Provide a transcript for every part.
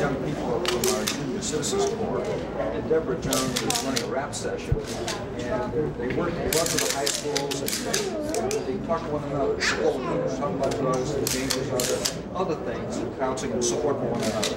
young people from our Junior Citizens Corps, and Deborah Jones is running a rap session, and they work, they work with the high schools, and they talk to one another, talk about drugs, and dangers, other, other things, and counseling and support for one another.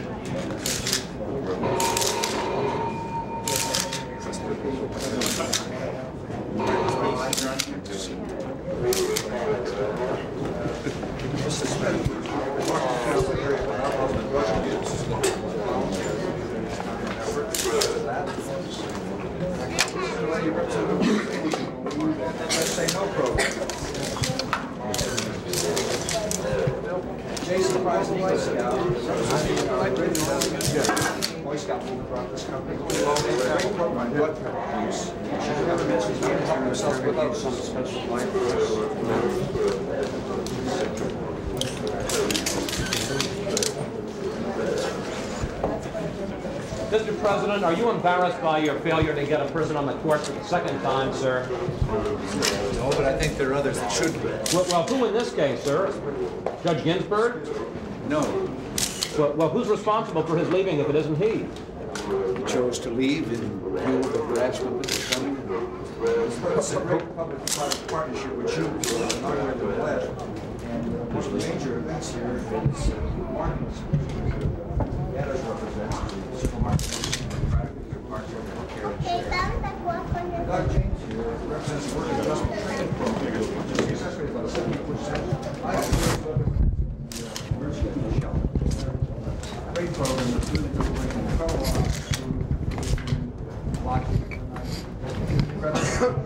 Mr. Smith, we talked to council here about alcohol and drug abuse. Let's say no program. Jason Price, Boy Scout, representing our great Boy Scout movement throughout this country. Great program, drug abuse. Should never miss, he's not helping himself with others. Some Mr. President, are you embarrassed by your failure to get a person on the court for the second time, sir? No, but I think there are others that should be. Well, well, who in this case, sir? Judge Ginsburg? No, Well, well, who's responsible for his leaving if it isn't he? He chose to leave in view of the harassment that was coming. It's a great public-private partnership with you uh, not only the last. And uh, one of the major events here is uh, Martin's. That is represents the supermarket, Democratic Party of Healthcare. Doug James here represents the Work Adjustment Training Program, which is accessory about seventy percent. I have the Emergency Shelter. Great program that's really good way to cover a lot of blocking. President,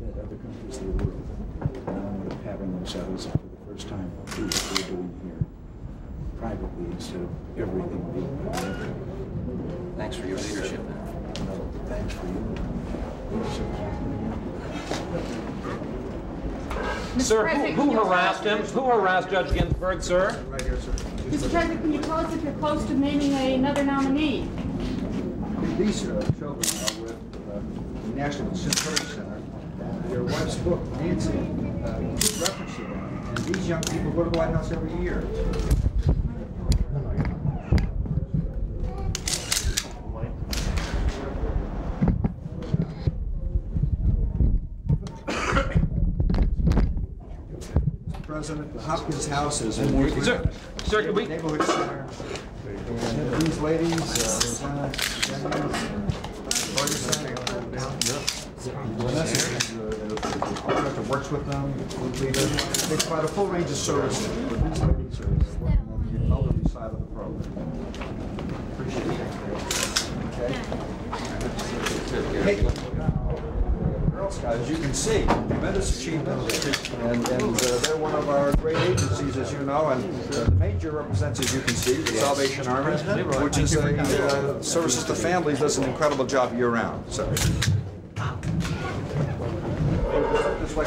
that other countries of the world now are patterning themselves for the first time do what we're doing here privately instead of everything being public. Thanks for your leadership. No, thanks for you. Sir, who, President, who can you- harassed him? Who harassed Judge Ginsburg, sir? right here, sir. Mr. President, can you tell us if you're close to naming another nominee? These uh, children are with uh, the National Centurion Center. Their wife's book, Nancy, uh, keep referencing them. And these young people go to the White House every year. President, the Hopkins House is in Sir, sir, can we, neighborhood center. And these ladies, uh, Lieutenant Jennings, uh, Ferguson, Vanessa, is, uh, director works with them. They provide a full range of services. But these ladies on the elderly side of the program. Appreciate it. Okay? Hey, as you can see, tremendous achievement. And, and uh, they're one of our great agencies, as you know, and uh, the major represents, as you can see, the Salvation Army, which is a, uh, services to families, does an incredible job year-round, so. This way.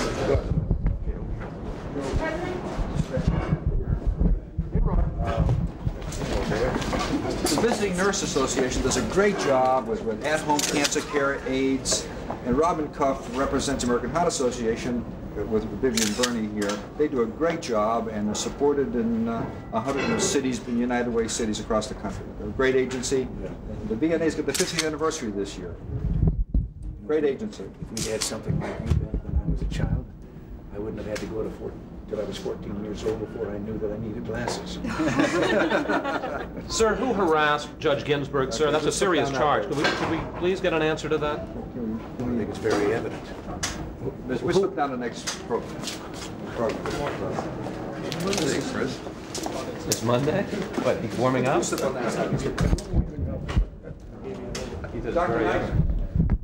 The Visiting Nurse Association does a great job with, with at-home cancer care, AIDS, and Robin Cuff represents American Heart Association with Vivian Burney here. They do a great job and are supported in uh, 100 cities, in United Way cities across the country. They're a great agency. The VNA's got the 50th anniversary this year. Great agency. If we had something like you back when I was a child, I wouldn't have had to go to Fort till I was 14 years old before I knew that I needed glasses. Sir, who harassed Judge Ginsburg, sir? That's a serious charge. Could we, could we please get an answer to that? Very evident. We slip down the next program. Thanks, Chris. It's Monday? What, he's warming up? Slip on that side. Dr. Nigro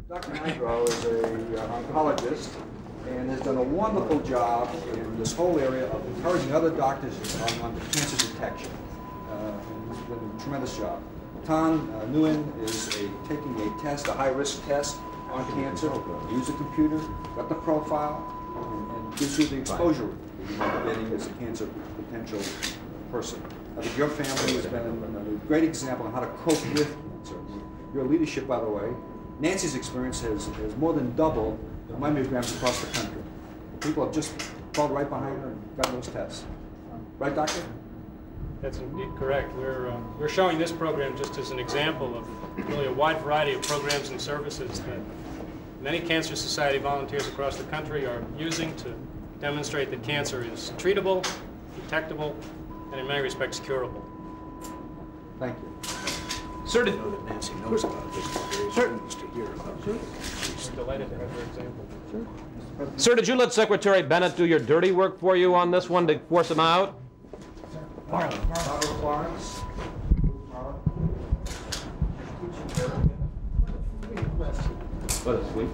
Dr. Nigro is an oncologist and has done a wonderful job in this whole area of encouraging other doctors on, on cancer detection. Uh, and he's done a tremendous job. Tan uh, Nguyen is a, taking a test, a high-risk test on cancer, use a computer, got the profile, and, gives you the exposure that you might be getting as a cancer potential person. I think your family has been a, great example of how to cope with cancer. Your leadership, by the way, Nancy's experience has, has more than doubled the mammograms across the country. People have just followed right behind her and got those tests. Right, doctor? That's indeed correct. We're, uh, we're showing this program just as an example of really a wide variety of programs and services that many Cancer Society volunteers across the country are using to demonstrate that cancer is treatable, detectable, and in many respects curable. Thank you. Sir, I did, know that Nancy knows about this, but very pleased to hear about it. We're delighted to have your example. sir, did you let Secretary Bennett do your dirty work for you on this one to force him out? Barbara Florence. What a sweet.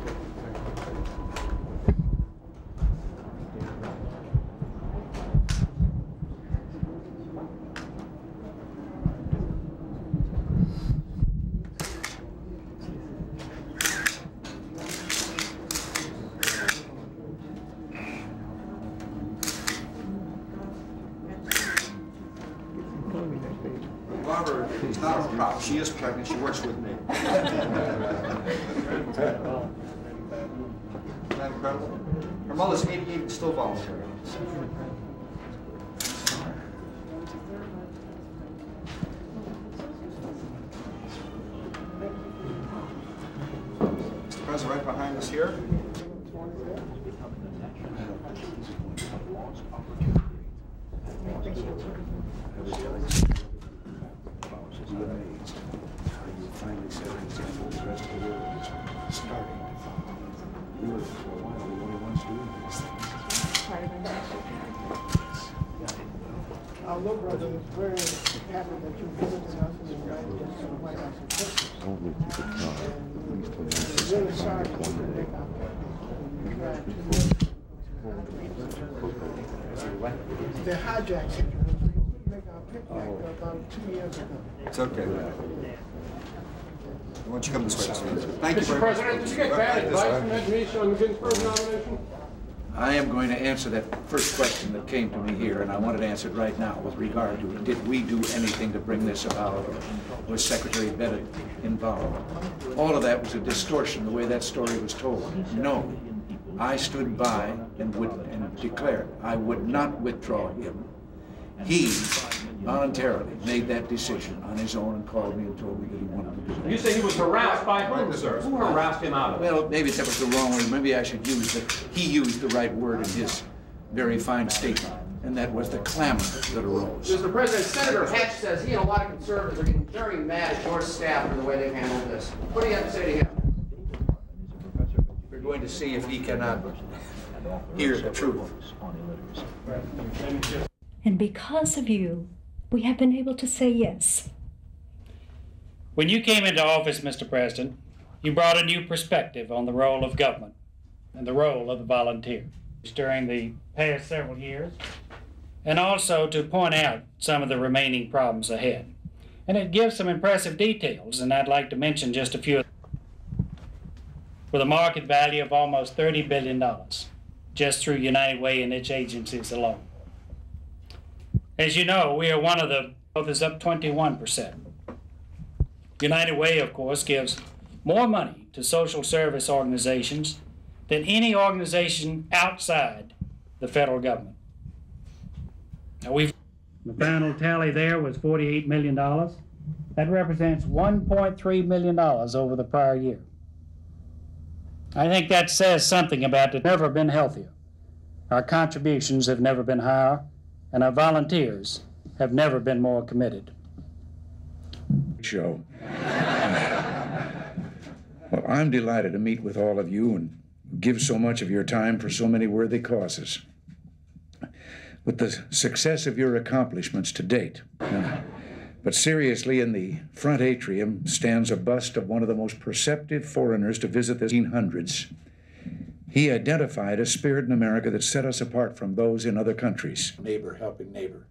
Barbara is She is pregnant. She works with me. Her mother's 88 and still voluntary. Mr. President, right behind us here. Our little brother is very happy that you visited us and invited us to the White House in Christmas. And we're really sorry that you didn't make our picnic. We tried to make- They hijacked it. Make our picnic about two years ago. It's okay. Why don't you come this way. Thank you Mr. very. President, did you get bad advice from that on Ginsburg's nomination? I am going to answer that first question that came to me here, and I want it answered right now with regard to, did we do anything to bring this about? Was Secretary Bennett involved? All of that was a distortion, the way that story was told. No. I stood by and would, and declared I would not withdraw him. He voluntarily made that decision on his own and called me and told me that he wanted to do that. You say he was harassed by whom, sir? Who harassed him out of it? Well, maybe that was the wrong word. Maybe I should use the, he used the right word in his very fine statement, and that was the clamor that arose. Mr. President, Senator Hatch says he and a lot of conservatives are getting very mad at your staff for the way they've handled this. What do you have to say to him? We're going to see if he cannot hear the truth. And because of you, we have been able to say yes. When you came into office, Mr. President, you brought a new perspective on the role of government and the role of the volunteer during the past several years, and also to point out some of the remaining problems ahead. And it gives some impressive details, and I'd like to mention just a few. With a market value of almost $30 billion, just through United Way and its agencies alone. As you know, we are one of the, growth is up 21%. United Way, of course, gives more money to social service organizations than any organization outside the federal government. Now we've the final tally there was $48 million. That represents $1.3 million over the prior year. I think that says something about it. Never been healthier. Our contributions have never been higher, and our volunteers have never been more committed. Show. Well, I'm delighted to meet with all of you and give so much of your time for so many worthy causes. With the success of your accomplishments to date, but seriously, in the front atrium stands a bust of one of the most perceptive foreigners to visit the 1800s. He identified a spirit in America that set us apart from those in other countries. Neighbor helping neighbor.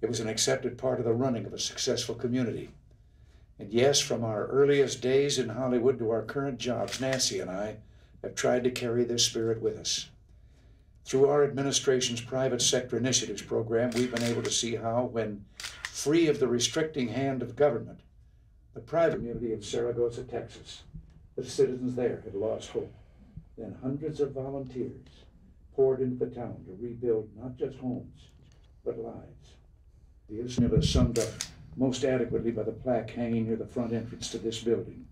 It was an accepted part of the running of a successful community. And yes, from our earliest days in Hollywood to our current jobs, Nancy and I have tried to carry this spirit with us. Through our administration's private sector initiatives program, we've been able to see how, when free of the restricting hand of government, the private community of Saragosa, Texas, the citizens there had lost hope. Then hundreds of volunteers poured into the town to rebuild not just homes, but lives. The incident is summed up most adequately by the plaque hanging near the front entrance to this building.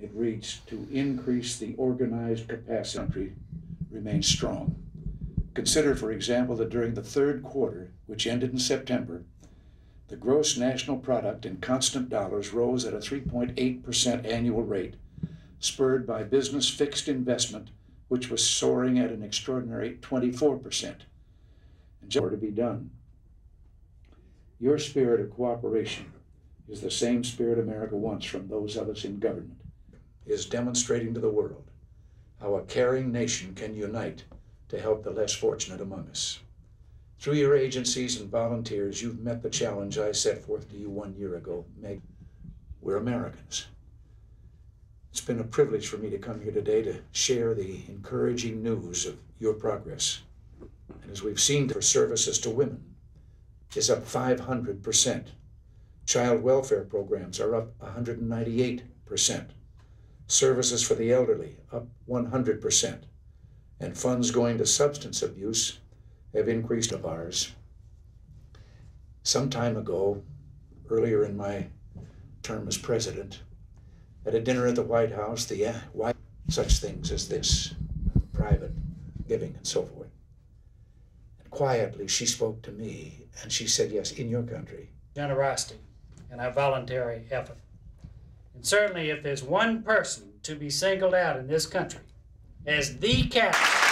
It reads, "To increase the organized capacity remains strong." Consider, for example, that during the third quarter, which ended in September, the gross national product in constant dollars rose at a 3.8% annual rate, spurred by business fixed investment, which was soaring at an extraordinary 24%. And more to be done. Your spirit of cooperation is the same spirit America wants from those of us in government, is demonstrating to the world how a caring nation can unite to help the less fortunate among us. Through your agencies and volunteers, you've met the challenge I set forth to you one year ago. Meg, we're Americans. It's been a privilege for me to come here today to share the encouraging news of your progress. And as we've seen for services to women, is up 500%. Child welfare programs are up 198%. Services for the elderly up 100%. And funds going to substance abuse have increased of ours. Some time ago, earlier in my term as president, at a dinner at the White House, the uh, White, such things as this, private giving and so forth. And quietly, she spoke to me and she said, Yes, in your country. Generosity and our voluntary effort. And certainly, if there's one person to be singled out in this country as the captain